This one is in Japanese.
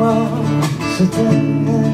を捨てて